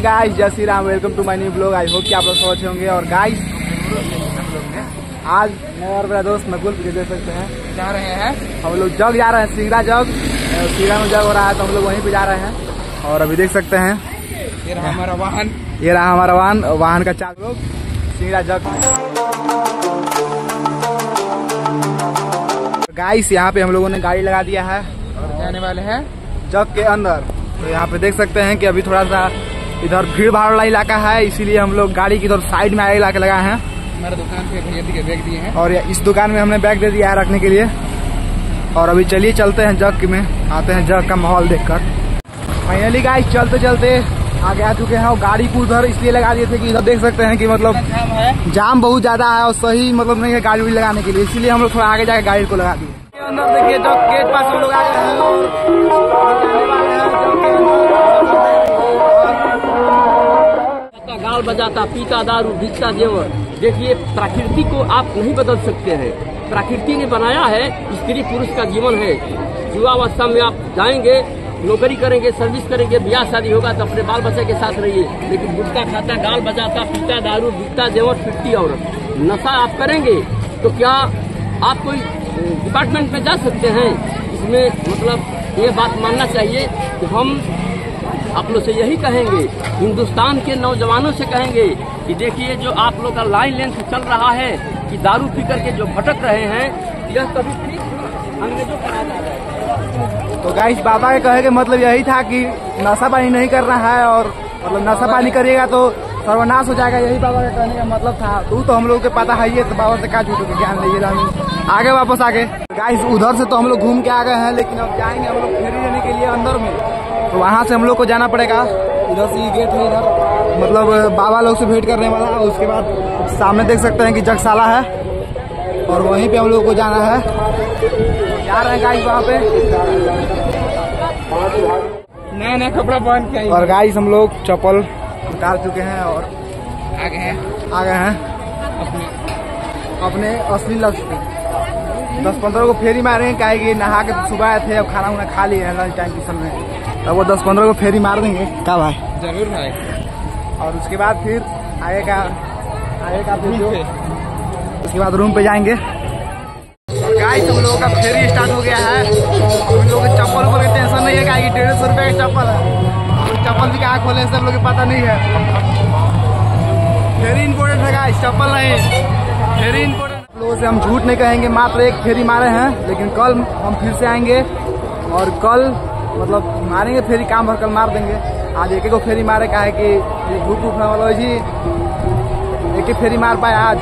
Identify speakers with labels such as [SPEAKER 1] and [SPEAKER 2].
[SPEAKER 1] हे guys जय Shri Ram welcome to my new blog I hope कि आप लोग सब अच्छे होंगे। और गाइस आज मैं और मेरा दोस्त नकुल देख सकते हैं।
[SPEAKER 2] जा रहे हैं।
[SPEAKER 1] हम लोग जग जा रहे हैं सिंगरा जग। सिंगरा में जग हो रहा है तो हम लोग वहीं पे जा रहे हैं। और अभी देख सकते हैं।
[SPEAKER 2] ये रहा हमारा वाहन।
[SPEAKER 1] ये रहा हमारा वाहन वाहन का चार लोग। सिंगरा जग। गाइस यहाँ पे हम लोगों ने गाड़ी लगा दिया है।
[SPEAKER 2] और जाने वाले हैं।
[SPEAKER 1] जग के अंदर। तो यहाँ पे देख सकते हैं कि अभी थोड़ा सा इधर भीड़ भाड़ वाला इलाका है इसीलिए हम लोग गाड़ी की इधर साइड में आगे ला के लगाए हैं।
[SPEAKER 2] हमारे दुकान पे भैया जी के बैग दिए हैं।
[SPEAKER 1] और इस दुकान में हमने बैग दे दिया है रखने के लिए। और अभी चलिए चलते हैं जग में। आते हैं जग का माहौल देखकर। फाइनली गाइस चलते चलते आगे आ चुके हैं और गाड़ी को उधर इसलिए लगा दिए थे कि इधर देख सकते हैं कि मतलब
[SPEAKER 2] जाम
[SPEAKER 1] बहुत ज़्यादा है और सही मतलब नहीं है गाड़ी लगाने के लिए। इसीलिए हम लोग थोड़ा आगे जाके गाड़ी को लगा दिए। अंदर देखिए जग गेट पास हम लोग आ गए हैं।
[SPEAKER 3] गाल बजाता, पीता दारू बिकता जेवर। देखिए, प्रकृति को आप नहीं बदल सकते हैं। प्रकृति ने बनाया है, स्त्री पुरुष का जीवन है। युवावस्था में आप जाएँगे, नौकरी करेंगे सर्विस करेंगे, ब्याह शादी होगा तो अपने बाल बच्चे के साथ रहिए। लेकिन गुटखा खाता गाल बजाता, पीता दारू बिकता जेवर फिरती औरत नशा आप करेंगे तो क्या आप कोई डिपार्टमेंट में जा सकते हैं? इसमें मतलब ये बात मानना चाहिए कि हम आप लोग से यही कहेंगे, हिंदुस्तान के नौजवानों से कहेंगे कि देखिए जो आप लोग का लाइन लेंथ चल रहा है, कि दारू पी करके जो भटक रहे हैं, यह कभी ठीक अंग्रेज़ों का
[SPEAKER 1] तो गाइस बाबा के कहे के मतलब यही था कि नशा पानी नहीं करना है और मतलब नशा पानी करिएगा तो सर्वनाश हो जाएगा, यही बाबा के कहने का मतलब था। तू तो हम लोग के पता है ये तो बाबा से का झूठो ज्ञान लीजिए रानी। आगे वापस आगे। गाइस उधर से तो हम लोग घूम के आ गए हैं, लेकिन अब जाएँगे हम लोग फेरी लेने के लिए अंदर में। तो वहाँ से हम लोग को जाना पड़ेगा। इधर से ही गेट है इधर। मतलब बाबा लोग से भेंट करने वाला। है उसके बाद सामने देख सकते हैं कि जगशाला है। और वहीं पे हम लोग को जाना है। जा रहे हैं गाइस वहाँ पे।
[SPEAKER 2] नया नया कपड़ा पहन के
[SPEAKER 1] और गाइस हम लोग चप्पल उतार चुके हैं और
[SPEAKER 2] आगे हैं।
[SPEAKER 1] आ गए हैं।
[SPEAKER 2] अपने
[SPEAKER 1] अपने असली लक्ष्य पे। दस पंद्रह को फेरी मारेंगे काहे कि नहा के सुबह आए थे अब खाना उना खा लिए हैं लंच टाइम के समय। तब वो दस पंद्रह को फेरी मार देंगे। का भाई
[SPEAKER 2] ज़रूर भाई
[SPEAKER 1] और उसके बाद फिर आगे का आगे का वीडियो उसके बाद रूम पे जाएँगे। गाइस हम लोगों का फेरी स्टार्ट हो गया है। हम लोग के चप्पल की टेंशन नहीं है काहे कि डेढ़ सौ रुपये का चप्पल है? चप्पल भी कहाँ खोले सब लोग पता नहीं है। फेरी इम्पोर्टेंट है गाइस चप्पल नहीं फेरी इम्पोर्टेंट लोगों से हम झूठ नहीं कहेंगे मात्र एक फेरी मारे हैं लेकिन कल हम फिर से आएँगे। और कल मतलब मारेंगे, फेरी काम भर कल मार देंगे। आज एक एक को फेरी मारे का है कि धूप उठने वाला जी एक ही फेरी मार पाए आज।